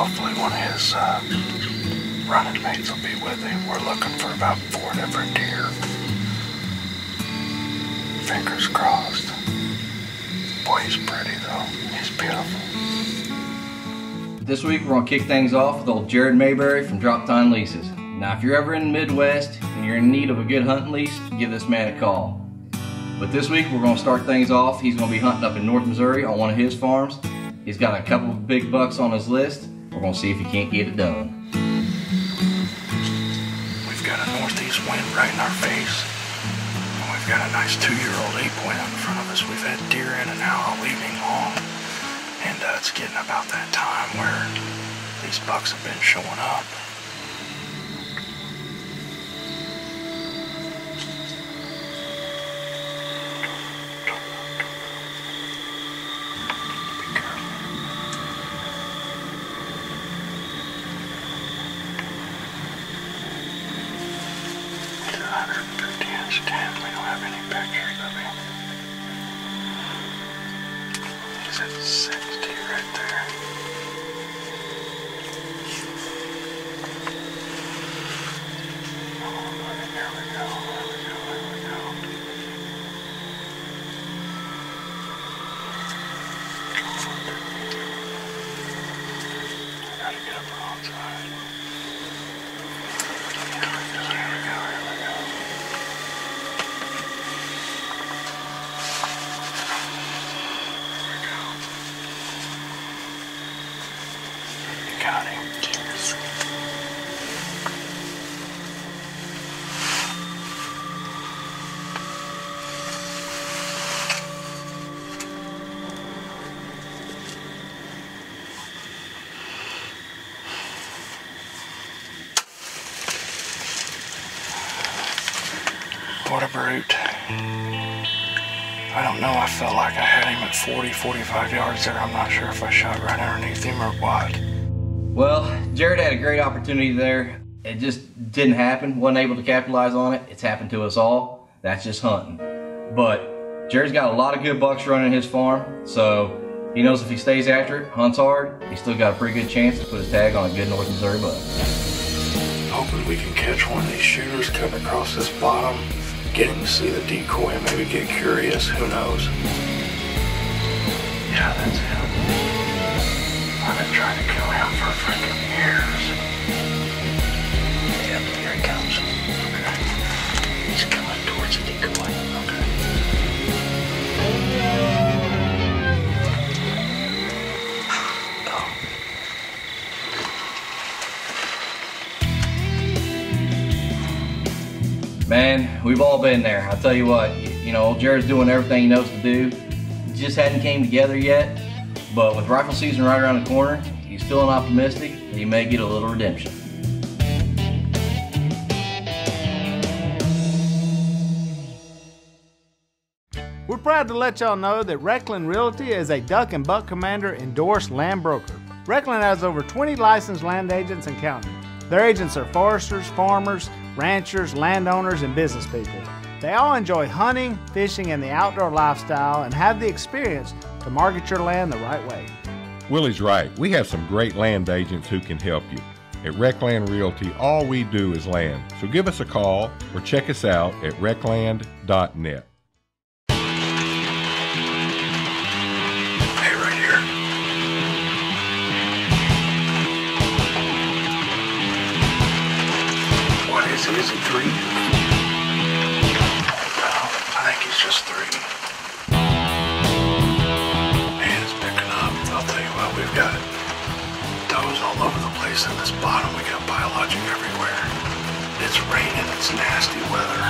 Hopefully one of his uh, running mates will be with him. We're looking for about four different deer. Fingers crossed. Boy, he's pretty though. He's beautiful. This week we're gonna kick things off with old Jared Mayberry from Drop Time Leases. Now if you're ever in the Midwest and you're in need of a good hunting lease, give this man a call. But this week we're gonna start things off. He's gonna be hunting up in North Missouri on one of his farms. He's got a couple of big bucks on his list. We're gonna see if he can't get it done. We've got a northeast wind right in our face. We've got a nice two-year-old out in front of us. We've had deer in and out all evening long. And uh, it's getting about that time where these bucks have been showing up. 150 inch stand. We don't have any pictures of him. He's at 60 right there. Oh, buddy, here we go. Here we go. Here we go. Gotta get a broadside. Here we go. Here we go. Here we go. You got him. Yes. What a brute. I don't know. I felt like I had him at 40, 45 yards there. I'm not sure if I shot right underneath him or what. Well, Jared had a great opportunity there. It just didn't happen. Wasn't able to capitalize on it. It's happened to us all. That's just hunting. But Jared's got a lot of good bucks running his farm, so he knows if he stays after it, hunts hard, he's still got a pretty good chance to put his tag on a good North Missouri buck. Hoping we can catch one of these shooters coming across this bottom, get him to see the decoy and maybe get curious. Who knows? Yeah, that's him. I've been trying to kill him for freaking years. We've all been there. I'll tell you what, you, know, Jared's doing everything he knows to do. Just hadn't came together yet, but with rifle season right around the corner, he's feeling optimistic that he may get a little redemption. We're proud to let y'all know that Reckland Realty is a Duck and Buck Commander endorsed land broker. Reckland has over 20 licensed land agents and counting. Their agents are foresters, farmers, ranchers, landowners, and business people. They all enjoy hunting, fishing, and the outdoor lifestyle and have the experience to market your land the right way. Willie's right. We have some great land agents who can help you. At Recland Realty, all we do is land. So give us a call or check us out at recland.net. It's raining. It's nasty weather.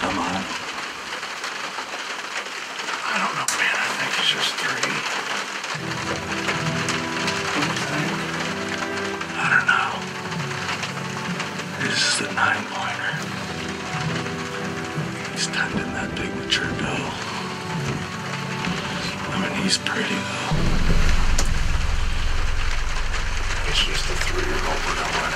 Come on. I don't know, man. I think it's just three. I don't know. This is the nine pointer. He's turned in that big mature doe. I mean, he's pretty though. It's just a three-year-old. We're gonna let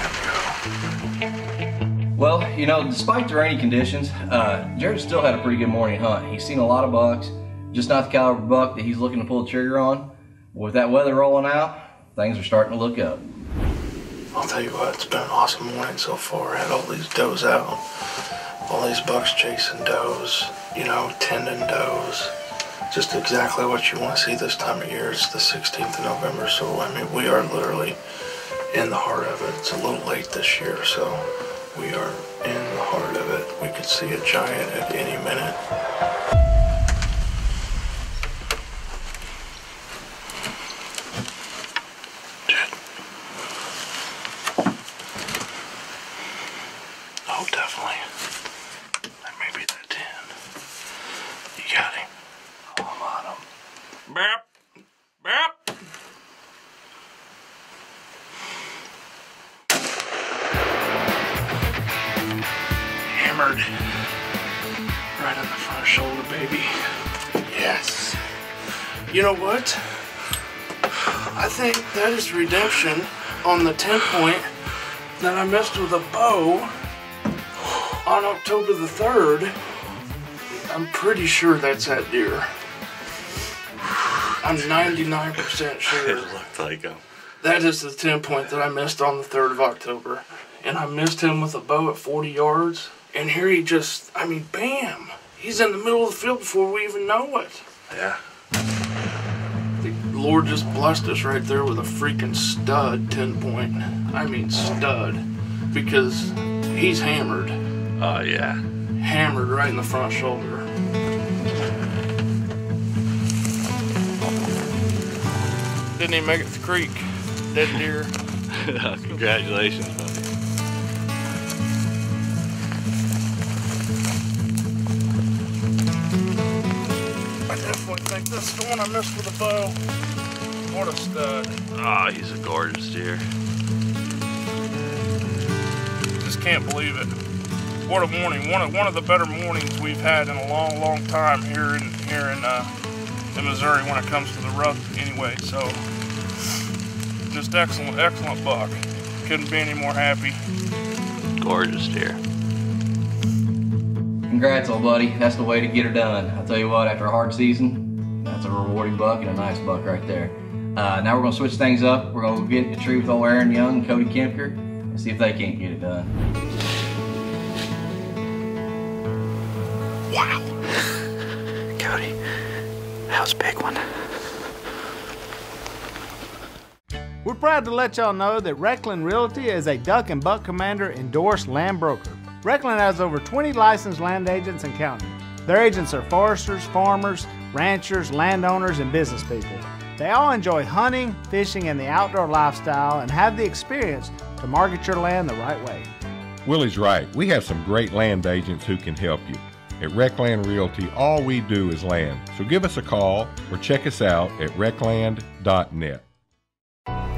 him go. Well, you know, despite the rainy conditions, uh, Jared still had a pretty good morning hunt. He's seen a lot of bucks, just not the caliber buck that he's looking to pull the trigger on. With that weather rolling out, things are starting to look up. I'll tell you what, it's been an awesome morning so far. I had all these does out, all these bucks chasing does, you know, tending does. Just exactly what you want to see this time of year. It's the 16th of November, so I mean, we are literally in the heart of it. It's a little late this year, so we are in the heart of it. We could see a giant at any minute. Shoulder, baby. Yes. You know what? I think that is redemption on the 10 point that I missed with a bow on October the 3rd. I'm pretty sure that's that deer. I'm 99% sure. It looked like him. That is the 10 point that I missed on the 3rd of October. And I missed him with a bow at 40 yards. And here he just, I mean, bam! He's in the middle of the field before we even know it. Yeah. The Lord just blessed us right there with a freaking stud 10 point. I mean, stud. Because he's hammered. Oh yeah. Hammered right in the front shoulder. Didn't even make it to the creek. Dead deer. Congratulations, buddy. Definitely think this is the one I missed with a bow. What a stud. Oh, he's a gorgeous deer. Just can't believe it. What a morning. One of one of the better mornings we've had in a long, long time here in here in uh, in Missouri when it comes to the rut anyway. So just excellent, excellent buck. Couldn't be any more happy. Gorgeous deer. Congrats, old buddy. That's the way to get her done. I'll tell you what, after a hard season, that's a rewarding buck and a nice buck right there. Uh, now we're going to switch things up. We're going to get the tree with old Aaron Young and Cody Kempker and see if they can't get it done. Wow. Cody, that was a big one. We're proud to let y'all know that Reckland Realty is a Duck and Buck Commander endorsed land broker. Reckland has over 20 licensed land agents and counting. Their agents are foresters, farmers, ranchers, landowners, and business people. They all enjoy hunting, fishing, and the outdoor lifestyle and have the experience to market your land the right way. Willie's right. We have some great land agents who can help you. At Recland Realty, all we do is land. So give us a call or check us out at recland.net.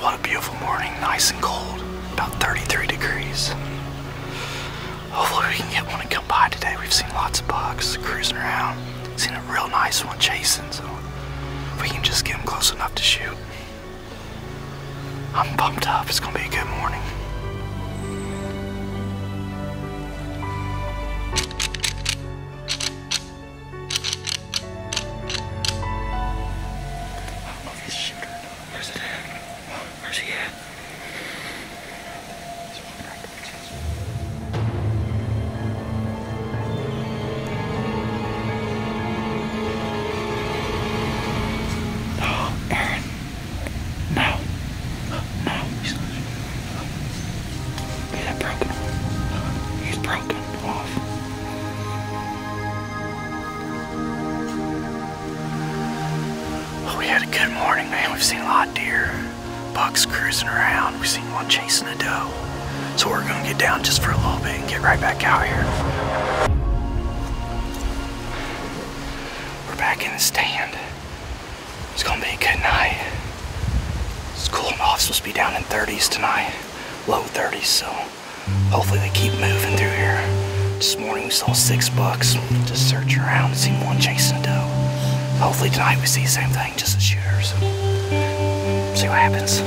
What a beautiful morning, nice and cold, today. We've seen lots of bucks cruising around. Seen a real nice one chasing, so if we can just get him close enough to shoot. I'm pumped up. It's gonna be a good morning. In the stand. It's gonna be a good night. It's cooling off. Supposed to be down in 30s tonight, low 30s. So hopefully they keep moving through here. This morning we saw six bucks. Just search around and seen one chasing a doe. Hopefully tonight we see the same thing, just the shooters. See what happens.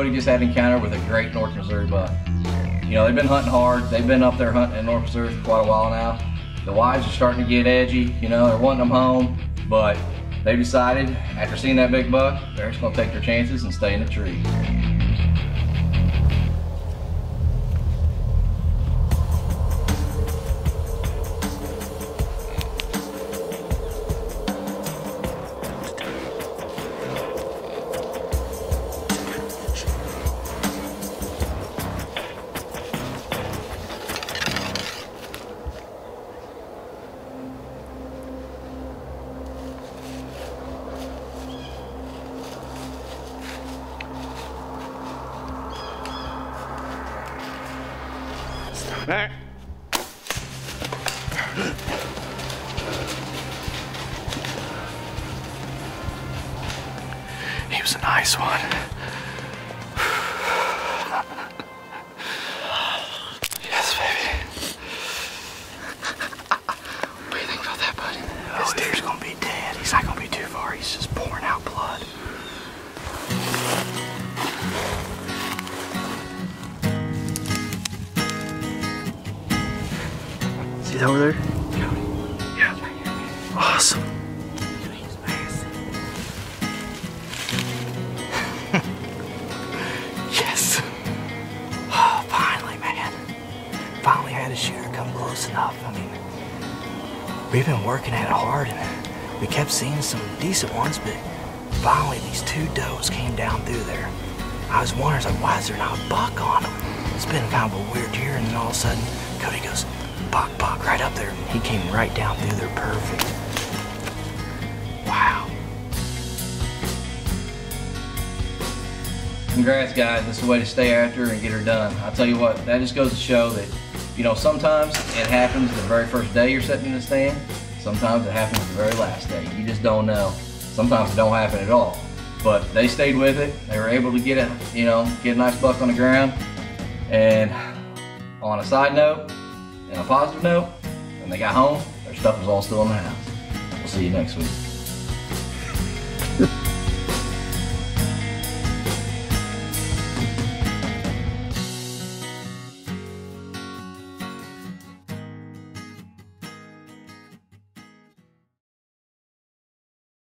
Cody just had an encounter with a great North Missouri buck. You know, they've been hunting hard. They've been up there hunting in North Missouri for quite a while now. The wives are starting to get edgy. You know, they're wanting them home, but they decided after seeing that big buck, they're just to take their chances and stay in the tree. He was a nice one. yes, baby. what do you think about that, bud? This oh, deer's gonna be dead. He's not gonna be too far. He's just pouring out blood. See that over there? Yeah. Awesome. Close enough. I mean, we've been working at it hard and we kept seeing some decent ones, but finally these two does came down through there. I was wondering, like, why is there not a buck on them? It's been kind of a weird year, and then all of a sudden, Cody goes, buck, buck, right up there. And he came right down through there perfect. Wow. Congrats, guys. That's the way to stay after and get her done. I'll tell you what, that just goes to show that, you know, sometimes it happens the very first day you're sitting in the stand. Sometimes it happens the very last day. You just don't know. Sometimes it don't happen at all. But they stayed with it. They were able to get it, you know, get a nice buck on the ground. And on a side note, and a positive note, when they got home, their stuff was all still in the house. We'll see you next week.